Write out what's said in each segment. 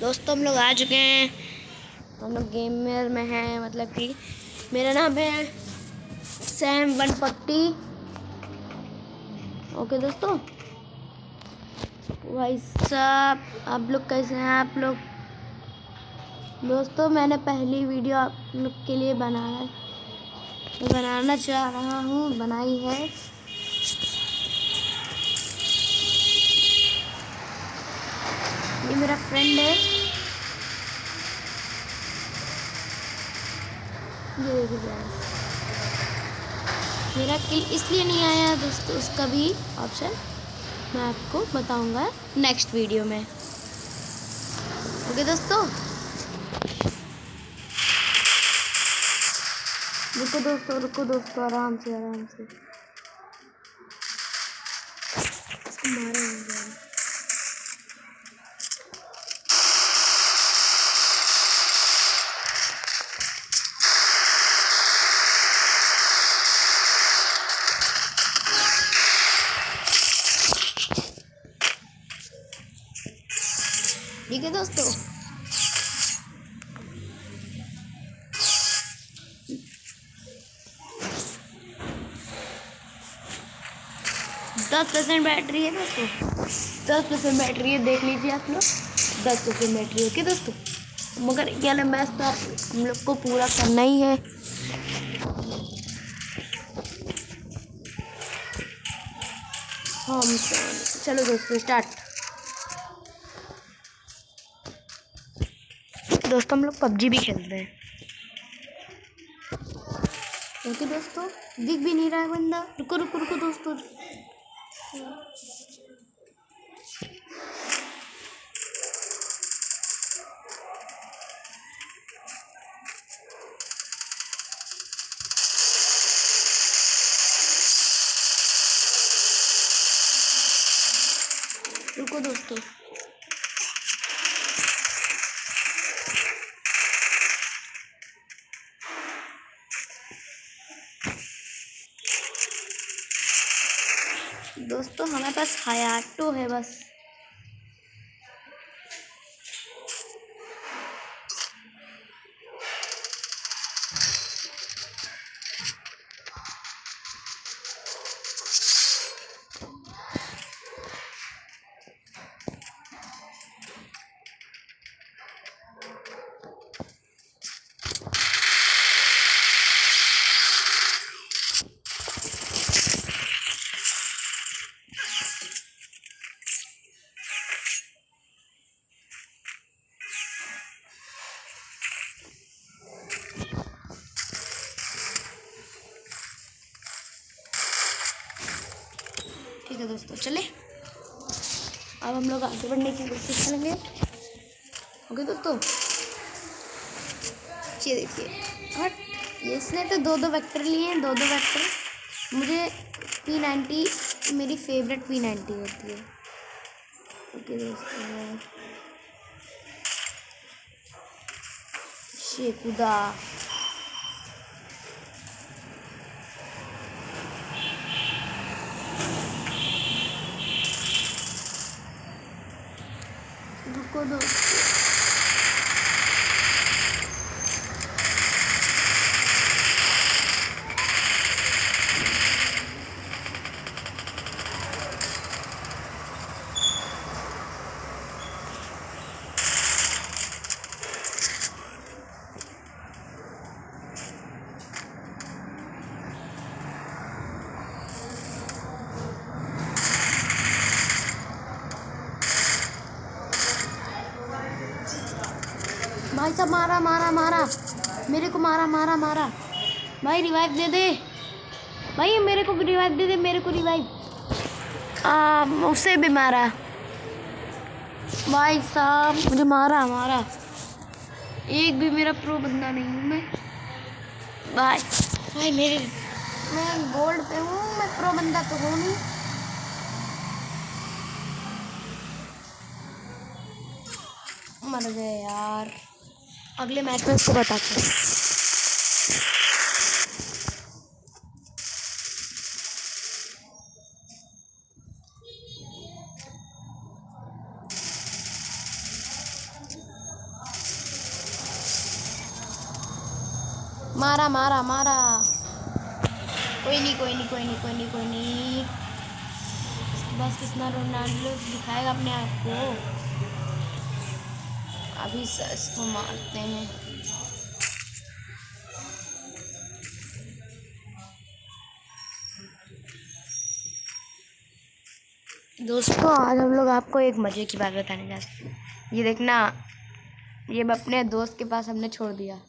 दोस्तों, हम लोग आ चुके हैं। हम लोग गेमर में हैं मतलब कि मेरा नाम है सैम वन पट्टी ओके दोस्तों। भाई साहब, आप लोग कैसे हैं आप लोग? दोस्तों, मैंने पहली वीडियो आप लोग के लिए बनाया, बनाना चाह रहा हूँ, बनाई है। ये मेरा फ्रेंड है। ये। मेरा किल इसलिए नहीं आया दोस्तों, उसका भी ऑप्शन मैं आपको बताऊँगा नेक्स्ट वीडियो में। ओके दोस्तों? रुको दोस्तों रुको दोस्तों, आराम से आराम से। मारे ठीक है दोस्तों दस परसेंट बैटरी है दोस्तों दस परसेंट बैटरी है देख लीजिए आप लोग। दस परसेंट बैटरी ओके दोस्तों मगर ये वाला मैच तो आप हम लोग को पूरा करना ही है। हम चलो दोस्तों स्टार्ट दोस्तों हम लोग पबजी भी खेलते हैं। क्योंकि दोस्तों, दिख भी नहीं रहा है बंदा। रुको रुको रुको दोस्तों। दोस्तों हमारे पास हयाटो है बस। ठीक है दोस्तों, चले। अब हम लोग आगे बढ़ने की कोशिश करेंगे। ओके दोस्तों? ये देखिए ये इसने तो दो दो वेक्टर लिए हैं, दो दो वेक्टर मुझे पी नाइन्टी मेरी फेवरेट पी नाइन्टी होती है। ओके दोस्तों। शेखुदा रुको भाई साहब मारा मारा मारा। मेरे को मारा मारा मारा। भाई रिवाइव दे दे। भाई मेरे को रिवाइव दे दे, मेरे को रिवाइव उसे भी मारा। भाई साहब, मुझे मारा मारा। एक भी मेरा प्रो बंदा नहीं हूँ मैं। भाई भाई, मेरे, मैं गोल्ड पे हूँ, मैं प्रो बंदा तो हूँ नहीं। मर गए यार। अगले मैच में उसको बताते हैं। मारा मारा मारा। कोई नहीं कोई नहीं कोई नहीं कोई नहीं कोई नहीं। बस कितना रोनाल्डो दिखाएगा अपने आप को। अभी इसको मारते हैं। दोस्तों, आज हम लोग आपको एक मज़े की बात बताने जा रहे हैं। ये देखना, ये अपने दोस्त के पास हमने छोड़ दिया।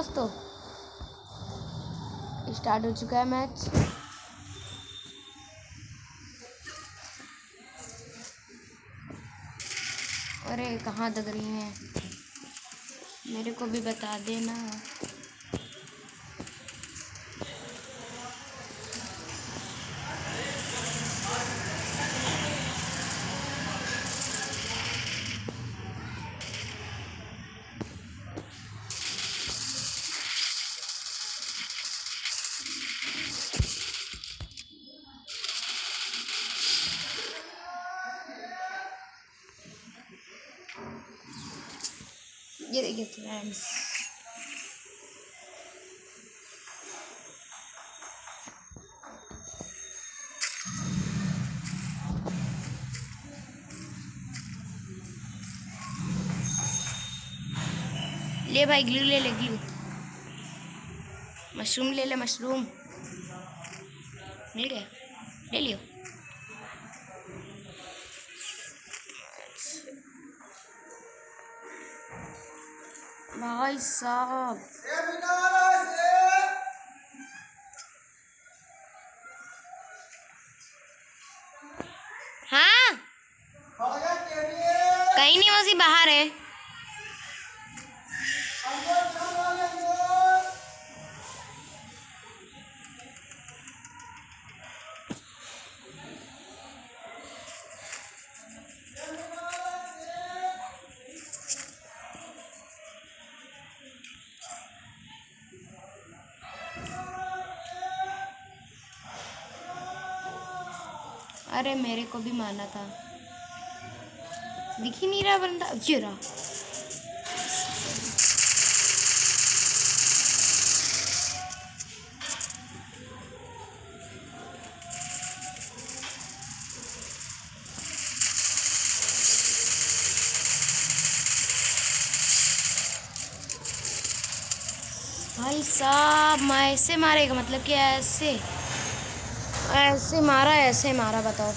दोस्तों। स्टार्ट हो चुका है मैच। अरे, कहाँ दग रही हैं? मेरे को भी बता देना। ये देखिए फ्रेंड्स ले भाई ग्लू ले ले ग्लू मशरूम ले ले मशरूम मिल गया? ले लियो। भाई साहब। हाँ। कहीं नहीं वैसे बाहर है। अरे मेरे को भी मारना था। दिख नहीं रहा बंदा। ये रहा। भाई साहब, मैं ऐसे मारेगा मतलब कि ऐसे। ऐसे मारा ऐसे मारा, बताओ।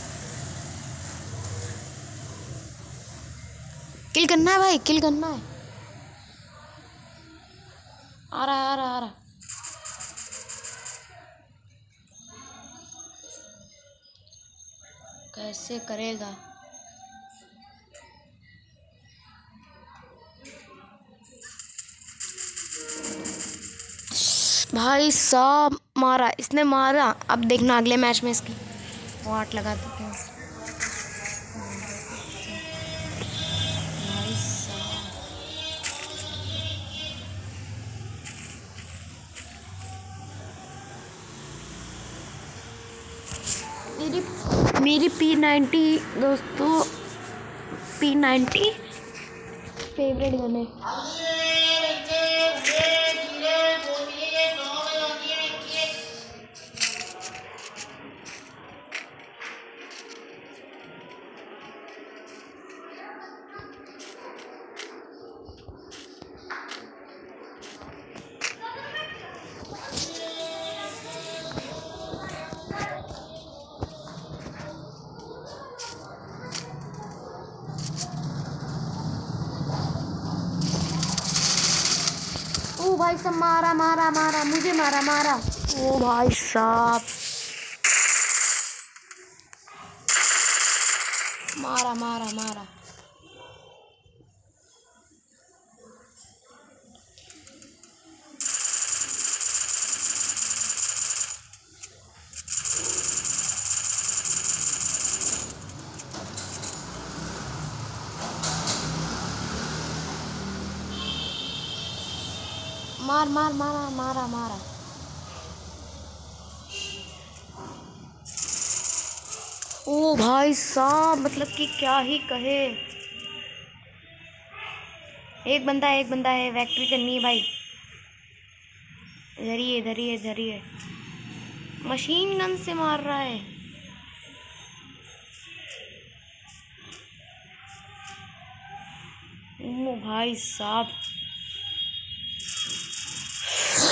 किल करना है भाई, किल करना है। आ रहा आ रहा आ रहा कैसे करेगा? भाई साहब मारा, इसने मारा। अब देखना अगले मैच में इसकी। वाट लगा देते हैं। मेरी मेरी पी नाइन्टी दोस्तों पी नाइन्टी फेवरेट गन है। भाई साहब मारा मारा मारा मुझे मारा मारा। ओ भाई साहब। मारा मारा मारा। मार मार, मारा मारा मारा। ओ भाई साहब मतलब कि क्या ही कहे। एक बंदा है, एक बंदा है वैक्ट्री करनी है भाई। ही इधर ही। मशीन गन से मार रहा है। ओ भाई साहब।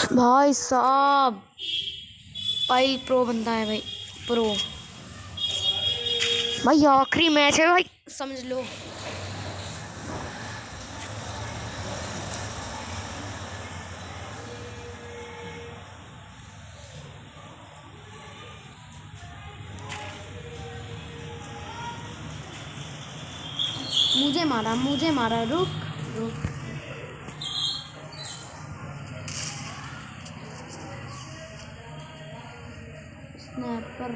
भाई साहब, भाई प्रो बंदा है भाई प्रो भाई आखिरी मैच है भाई। समझ लो। मुझे मारा मुझे मारा, रुक रुक। sniper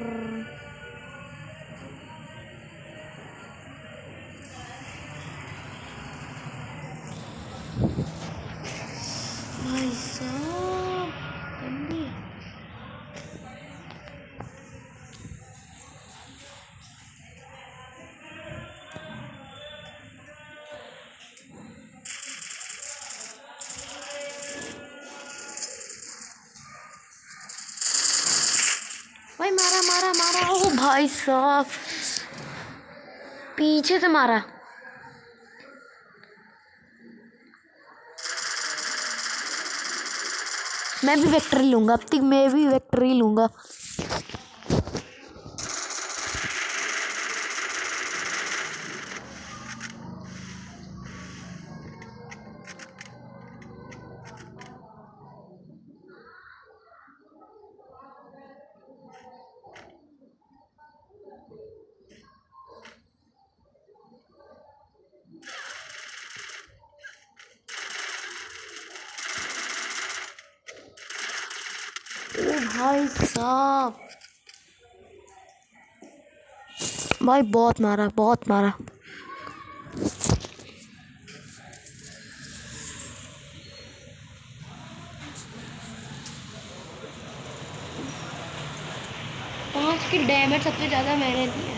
भाई साहब। पीछे से मारा। मैं भी वेक्टरी लूँगा। अब तक मैं भी वैक्टरी लूँगा। ओ भाई साहब। भाई बहुत मारा बहुत मारा। पाँच की डैमेज सबसे ज़्यादा मैंने दिया